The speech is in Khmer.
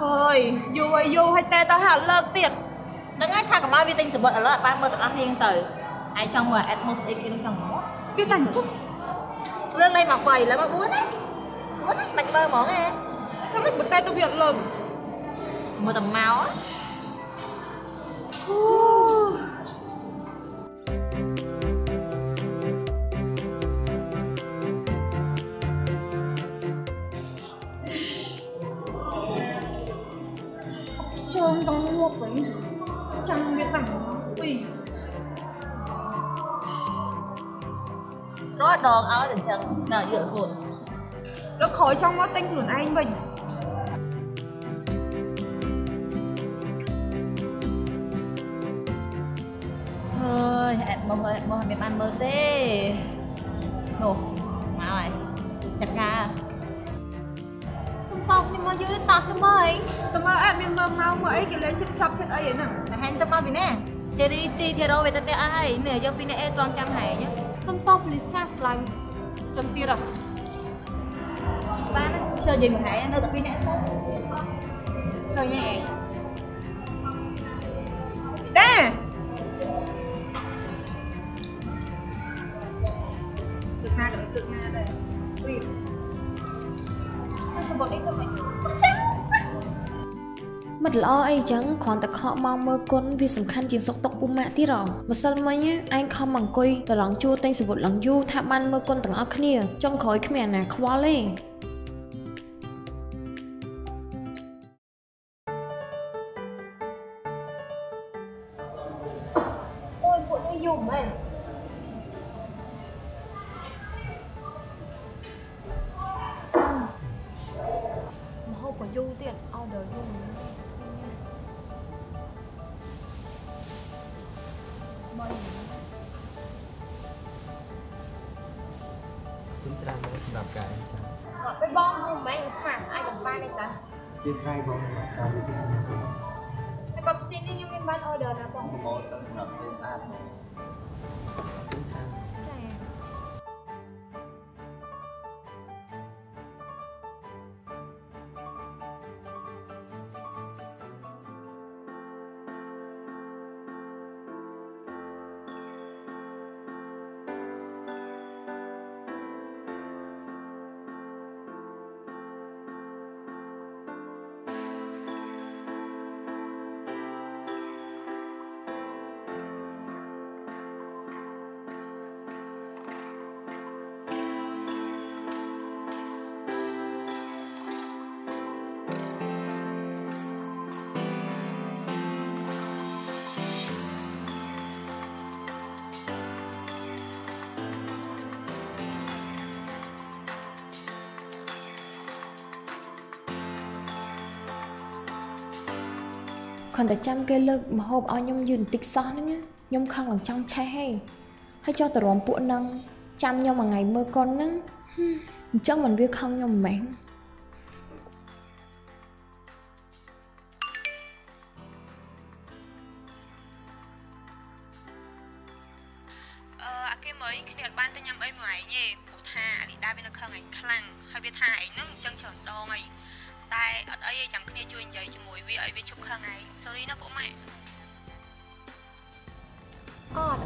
ហើយយូរហើយយូរហើយតែតើហាក់លើកទៀតហ្នឹងហើយថាកុំឲ្យវាទិញសម្បត្តិឥឡូវអត់បានមើលទាំងអស់គ្នាទៅឯងចង់មើល Atmos X គេនឹងចង់មកវាតែអញ្ចឹងរឿងលេខមក3ឥឡូវមក4ណា4ណាមិនមើលហ្មងឯងតែមិនតែទៅវាអត់លើកមើលតែមក sơn trong một với trong cái tầng bì nó đòn áo để chân là dựa vụt nó khói trong nó tinh luôn anh mình thôi, hẹn mong hẹn mong hẹn ăn mơ tê. Nổ, má mày chặt ca មកទិញខ្លួនឯងវិញហើយ Atmos ហើយ Atmos មិនបានមើលទេនោះមកហើយចាត់ការសំពងនេះមកយើងតោះទៅមើលតែមកអត់មានមើលមកមើលអីគេលេងជិតចាប់ជិតអីហ្នឹងតែហែងទៅមកពីណាធីរីទីធីរ៉ូវេតតែអស់ហើយនេះយើងពីនេះអេត្រង់ចាំហែងសំពងពលិចាស់ខ្លាំងចាំទៀតអត់បានជើយើងហែងនៅតែពីនេះទៅឃើញឯងដាទឹកណាក៏ទឹកណាដែរពី សំពងនេះទៅមិនមិត្តល្អអីចឹងគ្រាន់តែខកមកមើលគុណវាសំខាន់ជាងសុកតុកពុម៉ាក់ទៀតហ៎ម្សិលមិញឯងខំអង្គុយតរងជួរទិញសវុតឡើងយូរថាបានមើលគុណទាំងអស់គ្នាចុងក្រោយគ្មានអាណាខ្វល់ទេអូយពួកនេះយំមែនមហូ du tiền order du mời chúng ta đang làm cái chẳng cái bom không mấy anh smart ai cũng ban này ta chia sai bom mà tao đi cái bọc xin đi nhưng mình ban order là bom. Bom sẵn sàng sẽ sát គ្រាន់តែចាំគេលើកម្ហូបឲ្យខ្ញុំយឺនបន្តិចសោះហ្នឹងណាខ្ញុំខឹងឡើងចង់ឆេះហេហើយចោះតរំពួកហ្នឹងចាំខ្ញុំមួយថ្ងៃមើលកុនហ្នឹងហឹមអញ្ចឹងមិនវាខឹងខ្ញុំមិនមែនអឺអាគេមើលគ្នាអត់បានទៅញ៉ាំអីមួយឯងទេព្រោះថាអាលីដាវានៅខឹងឯងខ្លាំងហើយវាថាឯងហ្នឹងអញ្ចឹងច្រើនដងអី តែអត់អីទេចាំគ្នាជួយនិយាយជាមួយវាឲ្យវាឈប់ខឹងឯង sorry ណាពួកម៉ែអត់